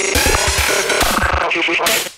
We'll Thank you.